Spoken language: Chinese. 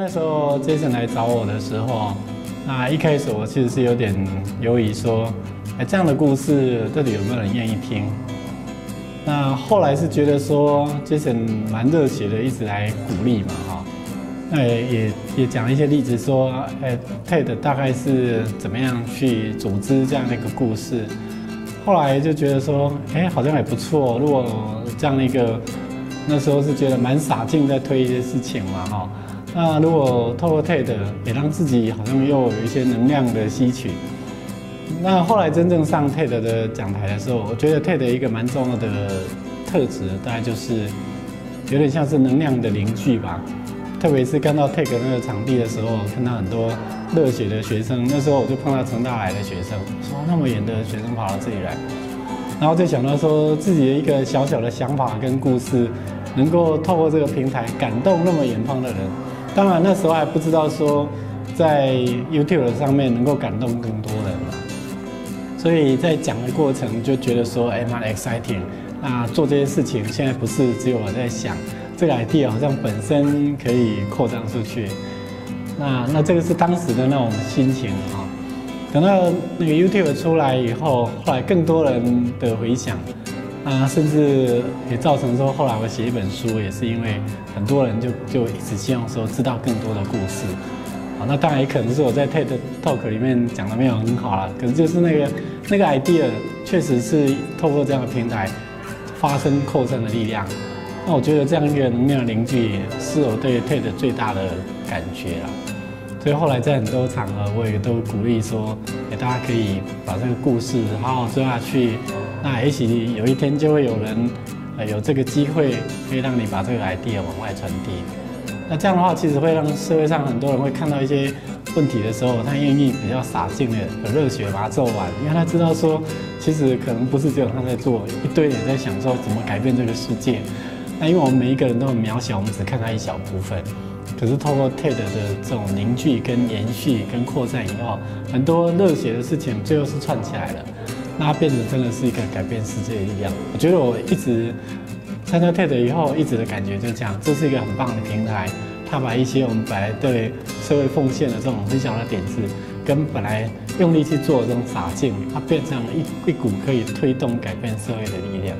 那时候 Jason 来找我的时候，那一开始我其实是有点犹豫，说，哎，这样的故事到底有没有人愿意听？那后来是觉得说，Jason 蛮热血的，一直来鼓励嘛，哈，那也也也讲一些例子，说，哎，Ted 大概是怎么样去组织这样的一个故事。后来就觉得说，哎，好像也不错。如果这样的一个，那时候是觉得蛮洒劲在推一些事情嘛，哈。那如果透过 TED 也让自己好像又有一些能量的吸取，那后来真正上 TED 的讲台的时候，我觉得 TED 一个蛮重要的特质，大概就是有点像是能量的凝聚吧。特别是看到 TED 那个场地的时候，看到很多热血的学生，那时候我就碰到成大来的学生，说那么远的学生跑到这里来，然后就想到说自己的一个小小的想法跟故事，能够透过这个平台感动那么远方的人。当然那时候还不知道说，在 YouTube 上面能够感动更多人嘛，所以在讲的过程就觉得说，哎，蛮 exciting。那做这些事情，现在不是只有我在想，这个 idea 好像本身可以扩张出去。那那这个是当时的那种心情啊。等到那个 YouTube 出来以后，后来更多人的回响。啊，甚至也造成说，后来我写一本书，也是因为很多人就就一直希望说知道更多的故事。啊，那当然也可能是我在 TED Talk 里面讲的没有很好了，可是就是那个那个 idea 确实是透过这样的平台发生扩散的力量。那我觉得这样一个能量凝聚，是我对 TED 最大的感觉了。所以后来在很多场合，我也都鼓励说，哎，大家可以把这个故事好好做下去。那也许有一天就会有人，呃，有这个机会可以让你把这个 idea 往外传递。那这样的话，其实会让社会上很多人会看到一些问题的时候，他愿意比较洒劲的、有热血把它做完，因为他知道说，其实可能不是只有他在做，一堆人在想说怎么改变这个世界。那因为我们每一个人都很渺小，我们只看到一小部分。可是透过 TED 的这种凝聚、跟延续、跟扩散以后，很多热血的事情最后是串起来了。那变得真的是一个改变世界的力量。我觉得我一直参加 TED 以后，一直的感觉就这样，这是一个很棒的平台。它把一些我们本来对社会奉献的这种很小的点子，跟本来用力去做的这种洒劲，它变成一一股可以推动改变社会的力量。